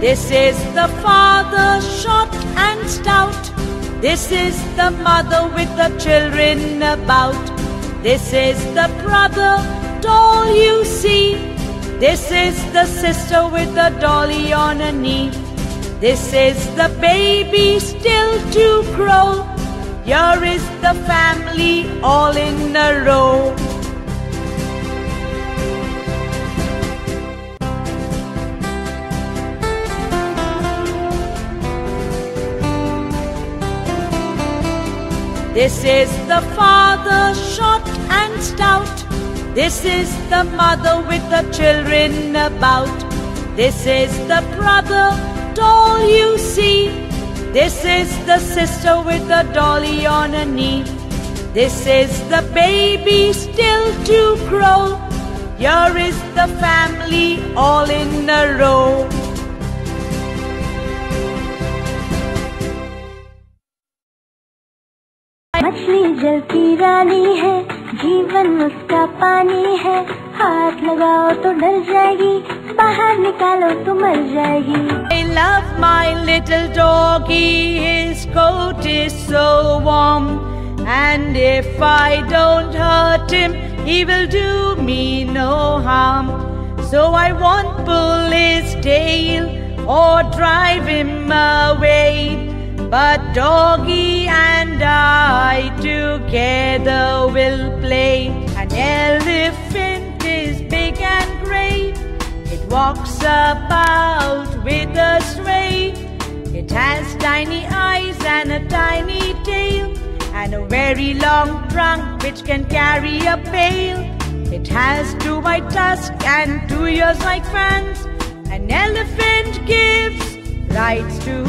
This is the father, short and stout. This is the mother with the children about. This is the brother, tall you see. This is the sister with the dolly on her knee. This is the baby still to grow. Here is the family all in a row. This is the father, short and stout. This is the mother with the children about. This is the brother, tall you see. This is the sister with the dolly on her knee. This is the baby still to grow. Here is the family all in a row. मछली जल की रानी है जीवन उसका पानी है हाथ लगाओ तो डर जाएगी बाहर निकालो तो मर जाएगी I love my little doggy, his coat is so warm. And if I don't hurt him, he will do me no harm. So I won't pull his tail or drive him away. But doggy walks about with a sway. It has tiny eyes and a tiny tail, and a very long trunk which can carry a pail. It has two white tusks and two ears like fans. An elephant gives rights to